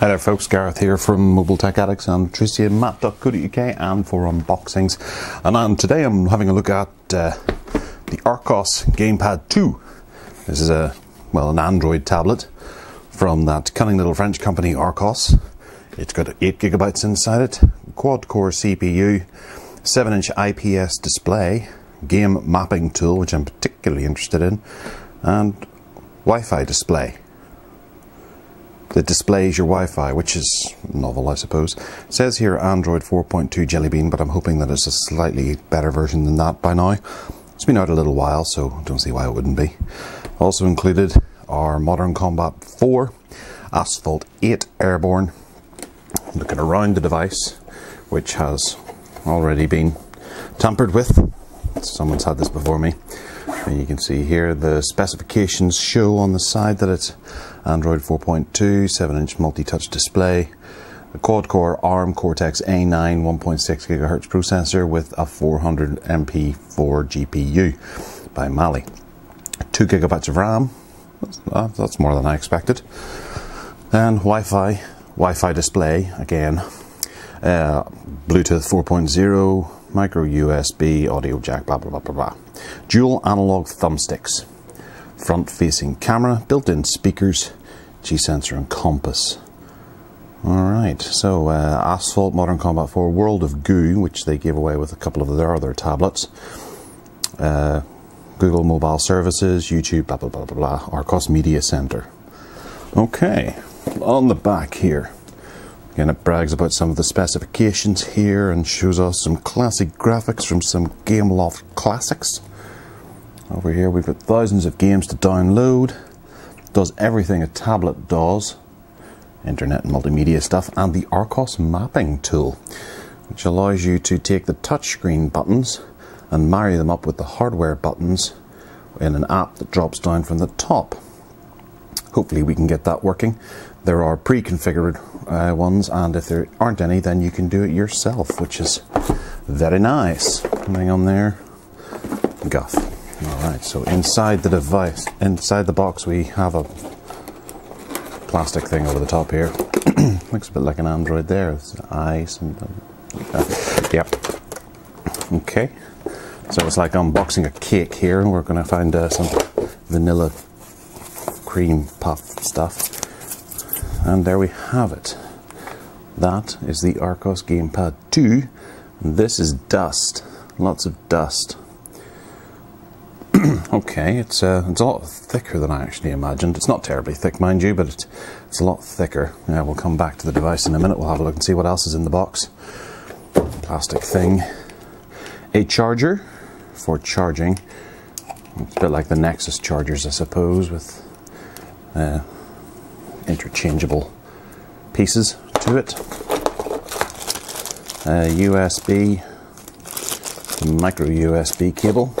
Hi there folks, Gareth here from Mobile Tech Addicts and UK and for unboxings. And today I'm having a look at uh, the Archos Gamepad 2. This is a, well, an Android tablet from that cunning little French company Archos. It's got 8 gigabytes inside it, quad core CPU, 7 inch IPS display, game mapping tool, which I'm particularly interested in, and Wi Fi display that displays your Wi-Fi, which is novel, I suppose. It says here Android 4.2 Jelly Bean, but I'm hoping that it's a slightly better version than that by now. It's been out a little while, so I don't see why it wouldn't be. Also included are Modern Combat 4, Asphalt 8 Airborne. Looking around the device, which has already been tampered with. Someone's had this before me. And you can see here the specifications show on the side that it's Android 4.2, 7 inch multi touch display, a quad core ARM Cortex A9 1.6 GHz processor with a 400 MP4 GPU by Mali. 2 gigabytes of RAM, that's more than I expected. And Wi Fi, Wi Fi display again, uh, Bluetooth 4.0 micro USB, audio jack, blah, blah, blah, blah, blah. Dual analog thumbsticks, front facing camera, built in speakers, G sensor, and compass. Alright, so uh, Asphalt Modern Combat 4 World of Goo, which they gave away with a couple of their other tablets. Uh, Google Mobile Services, YouTube, blah blah blah blah blah, Archos Media Center. Okay, on the back here, Again, it brags about some of the specifications here and shows us some classic graphics from some Gameloft classics. Over here we've got thousands of games to download. Does everything a tablet does. Internet and multimedia stuff and the Archos mapping tool which allows you to take the touchscreen buttons and marry them up with the hardware buttons in an app that drops down from the top. Hopefully we can get that working. There are pre-configured uh, ones, and if there aren't any, then you can do it yourself, which is very nice. Coming on there, guff. All right, so inside the device, inside the box, we have a plastic thing over the top here. Looks a bit like an Android there. It's uh, yep. Okay, so it's like unboxing a cake here, and we're going to find uh, some vanilla cream puff stuff. And there we have it. That is the Archos Gamepad 2. This is dust. Lots of dust. Okay, it's uh, it's a lot thicker than I actually imagined. It's not terribly thick, mind you, but it's, it's a lot thicker. Yeah, we'll come back to the device in a minute. We'll have a look and see what else is in the box. Plastic thing. A charger for charging. It's a bit like the Nexus chargers, I suppose, with uh, interchangeable pieces to it. A USB, micro USB cable.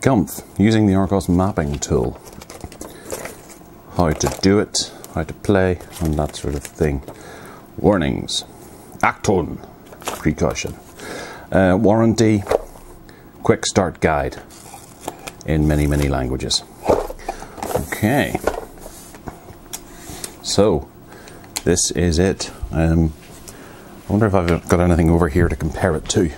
Gumph, using the Archos mapping tool. How to do it, how to play, and that sort of thing. Warnings. Achtung, precaution. Uh, warranty, quick start guide in many, many languages. Okay. So, this is it. Um, I wonder if I've got anything over here to compare it to.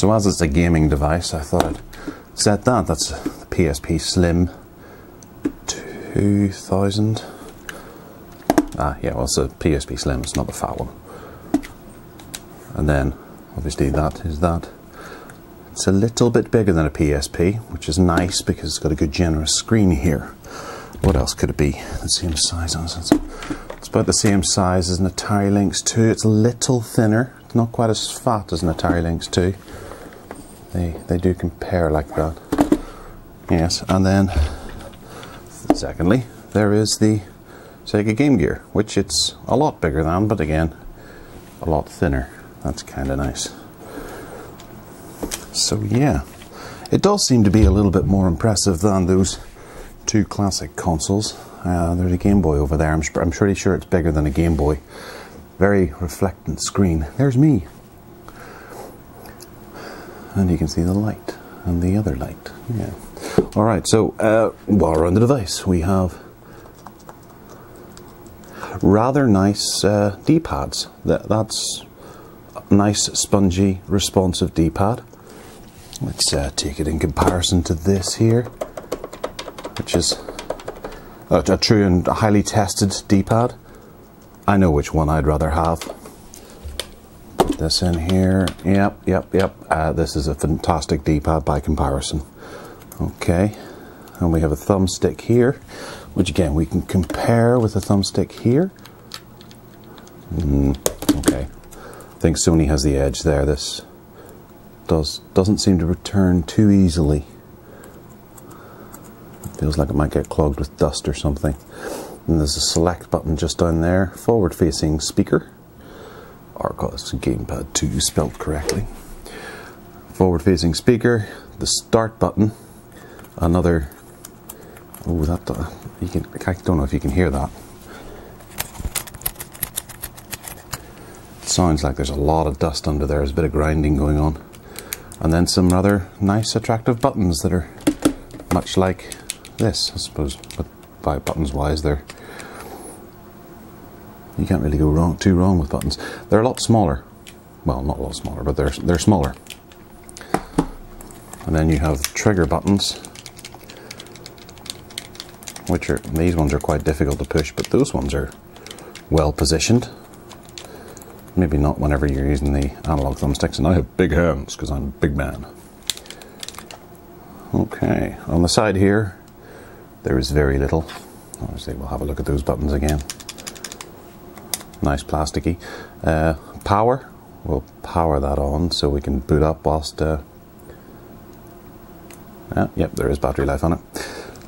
So as it's a gaming device, I thought I'd set that. That's the PSP Slim 2000. Ah, yeah, well, it's a PSP Slim, it's not the fat one. And then, obviously, that is that. It's a little bit bigger than a PSP, which is nice because it's got a good generous screen here. What else could it be? The same size. It's about the same size as an Atari Lynx 2. It's a little thinner, It's not quite as fat as an Atari Lynx 2. They, they do compare like that. Yes, and then Secondly, there is the Sega Game Gear, which it's a lot bigger than, but again, a lot thinner. That's kind of nice. So yeah, it does seem to be a little bit more impressive than those two classic consoles. Uh, there's a Game Boy over there. I'm, I'm pretty sure it's bigger than a Game Boy. Very reflectant screen. There's me. And you can see the light and the other light. Yeah. All right. So uh, while we're on the device, we have rather nice uh, D-pads. That, that's nice, spongy, responsive D-pad. Let's uh, take it in comparison to this here, which is a, a true and highly tested D-pad. I know which one I'd rather have. This in here. Yep, yep, yep. Uh, this is a fantastic D-pad by comparison. Okay, and we have a thumbstick here, which again we can compare with the thumbstick here. Mm, okay, I think Sony has the edge there. This does doesn't seem to return too easily. Feels like it might get clogged with dust or something. And there's a select button just down there. Forward facing speaker. Archos Gamepad 2 spelled correctly. Forward facing speaker. The start button. Another. Oh, that. Uh, you can. I don't know if you can hear that. It sounds like there's a lot of dust under there. There's a bit of grinding going on. And then some rather nice, attractive buttons that are much like this, I suppose, but by buttons wise, they're you can't really go wrong too wrong with buttons. They're a lot smaller. Well, not a lot smaller, but they're they're smaller. And then you have trigger buttons, which are these ones are quite difficult to push, but those ones are well positioned. Maybe not whenever you're using the analog thumbsticks, and I have big hands because I'm a big man. Okay, on the side here, there is very little. Obviously, we'll have a look at those buttons again. Nice plasticky. Uh, power, we'll power that on so we can boot up whilst. Uh, yep, there is battery life on it.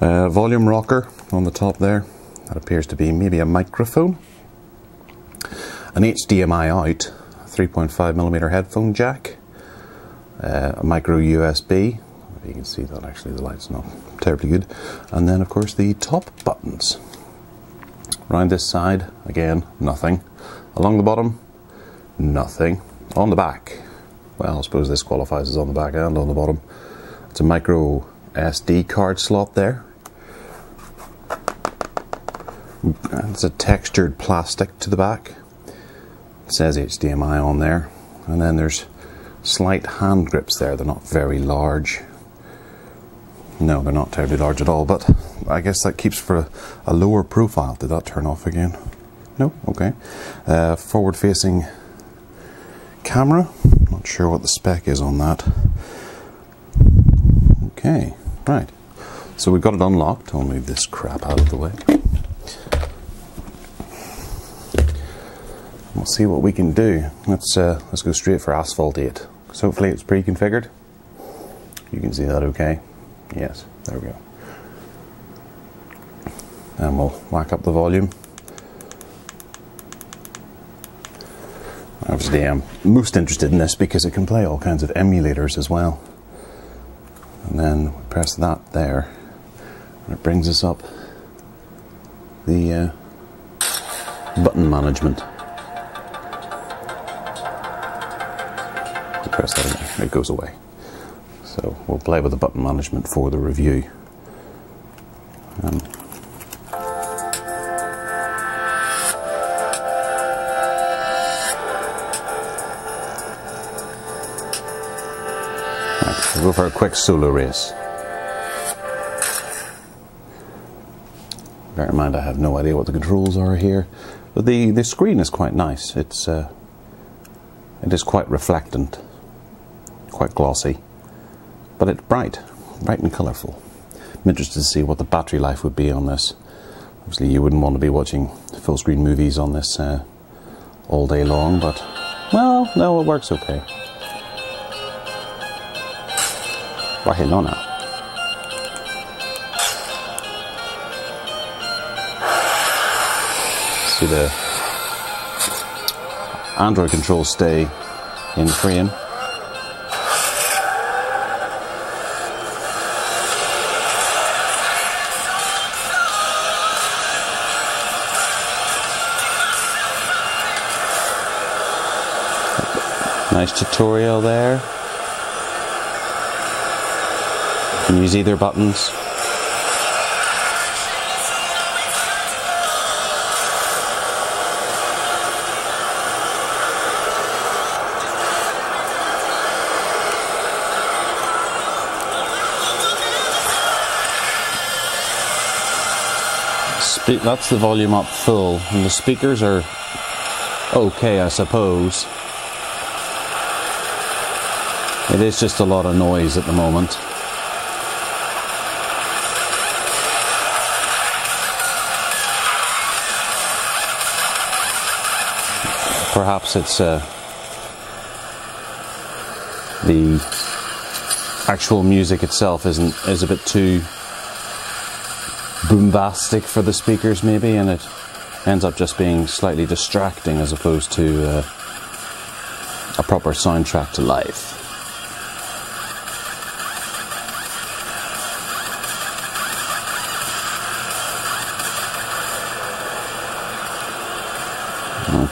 Uh, volume rocker on the top there. That appears to be maybe a microphone. An HDMI out, 3.5 millimeter headphone jack, uh, a micro USB, you can see that actually the light's not terribly good. And then of course the top buttons. Around this side, again, nothing. Along the bottom, nothing. On the back, well, I suppose this qualifies as on the back and on the bottom. It's a micro SD card slot there. It's a textured plastic to the back. It says HDMI on there. And then there's slight hand grips there. They're not very large. No, they're not terribly large at all, but I guess that keeps for a, a lower profile. Did that turn off again? No? Okay. Uh, forward facing camera. Not sure what the spec is on that. Okay, right. So we've got it unlocked. I'll move this crap out of the way. We'll see what we can do. Let's uh, let's go straight for Asphalt 8. So hopefully it's pre-configured. You can see that okay. Yes, there we go. And we'll whack up the volume. Obviously, I'm most interested in this because it can play all kinds of emulators as well. And then we press that there, and it brings us up the uh, button management. We press that, it goes away. So we'll play with the button management for the review. For a quick solo race. Bear in mind I have no idea what the controls are here, but the, the screen is quite nice. It's uh, it is quite reflectant, quite glossy but it's bright, bright and colourful. I'm interested to see what the battery life would be on this. Obviously, you wouldn't want to be watching full screen movies on this uh, all day long, but well, no, it works okay. Barcelona. See the Android controls stay in frame. Nice tutorial there. Can use either buttons. that's the volume up full, and the speakers are okay, I suppose. It is just a lot of noise at the moment. Perhaps it's uh, the actual music itself isn't is a bit too bombastic for the speakers maybe and it ends up just being slightly distracting as opposed to uh, a proper soundtrack to life.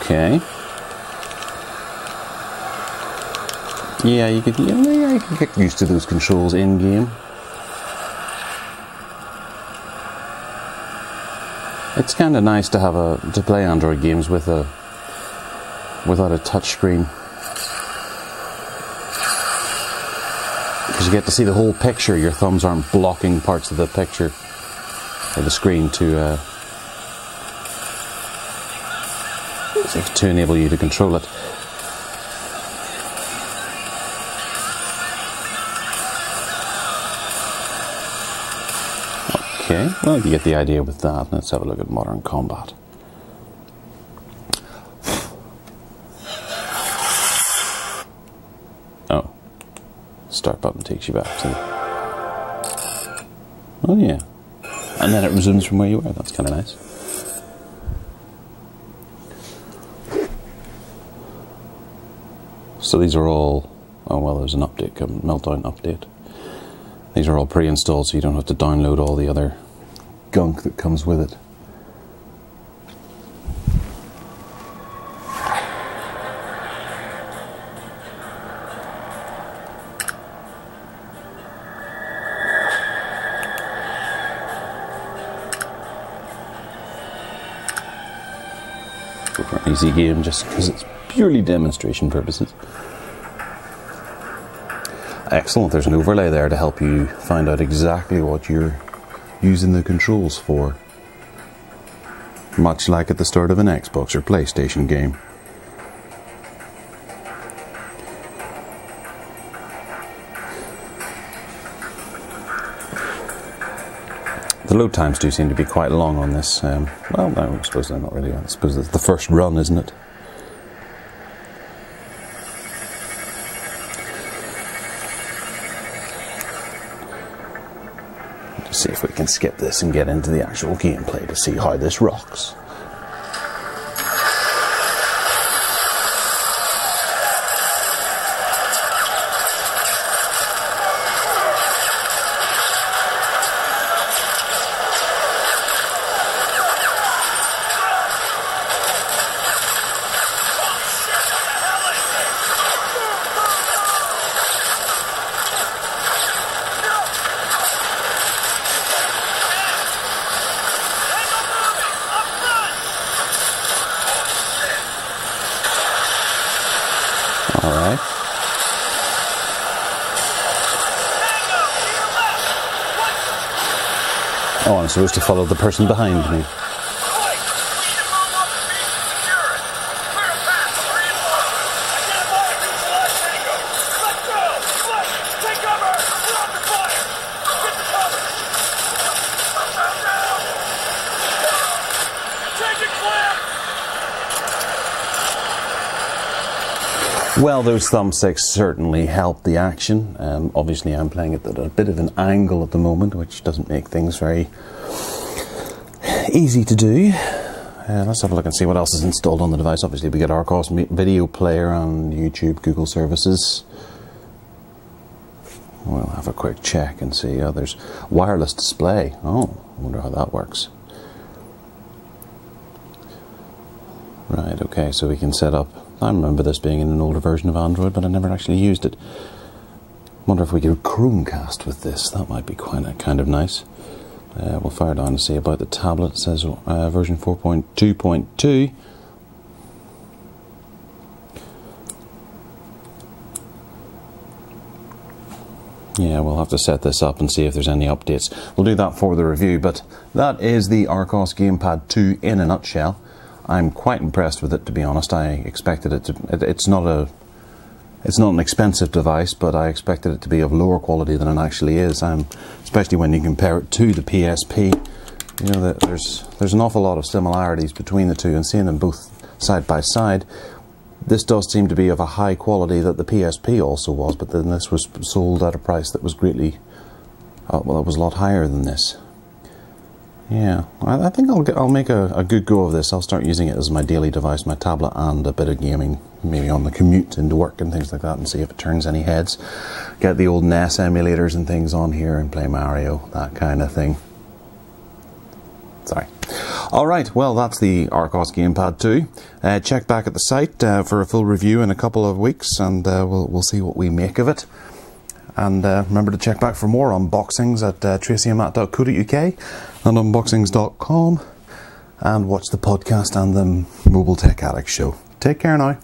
Okay. Yeah, you could yeah, you could get used to those controls in game. It's kind of nice to have a to play Android games with a without a touchscreen because you get to see the whole picture. Your thumbs aren't blocking parts of the picture or the screen to uh, to enable you to control it. Okay, well, you get the idea with that. Let's have a look at modern combat. Oh, start button takes you back to. Oh yeah, and then it resumes from where you were. That's kind of nice. So these are all. Oh well, there's an update, a meltdown update. These are all pre-installed so you don't have to download all the other gunk that comes with it. easy game just because it's purely demonstration purposes. Excellent, there's an overlay there to help you find out exactly what you're using the controls for. Much like at the start of an Xbox or PlayStation game. The load times do seem to be quite long on this. Um, well, no, I suppose they're not really. I suppose it's the first run, isn't it? See if we can skip this and get into the actual gameplay to see how this rocks. Oh, I'm supposed to follow the person behind me. Well, those thumbsticks certainly help the action. Um, obviously, I'm playing it at a bit of an angle at the moment, which doesn't make things very easy to do. Uh, let's have a look and see what else is installed on the device. Obviously, we get Archos video player on YouTube, Google services. We'll have a quick check and see. Oh, there's wireless display. Oh, I wonder how that works. Right, okay, so we can set up I remember this being in an older version of Android, but I never actually used it. Wonder if we could Chromecast with this. That might be quite a, kind of nice. Uh, we'll fire down and see about the tablet. It says uh, version 4.2.2. Yeah, we'll have to set this up and see if there's any updates. We'll do that for the review, but that is the Archos Gamepad 2 in a nutshell. I'm quite impressed with it, to be honest. I expected it to. It, it's not a. It's not an expensive device, but I expected it to be of lower quality than it actually is. Um, especially when you compare it to the PSP. You know, there's there's an awful lot of similarities between the two, and seeing them both side by side, this does seem to be of a high quality that the PSP also was, but then this was sold at a price that was greatly, uh, well, it was a lot higher than this. Yeah, I, I think I'll get, I'll make a, a, good go of this. I'll start using it as my daily device, my tablet, and a bit of gaming, maybe on the commute into work and things like that, and see if it turns any heads. Get the old NES emulators and things on here and play Mario, that kind of thing. Sorry. All right, well, that's the Archos Gamepad 2. Uh, check back at the site uh, for a full review in a couple of weeks, and uh, we'll, we'll see what we make of it. And uh, remember to check back for more unboxings at uh, and unboxings.com and watch the podcast and the Mobile Tech Addict show. Take care now.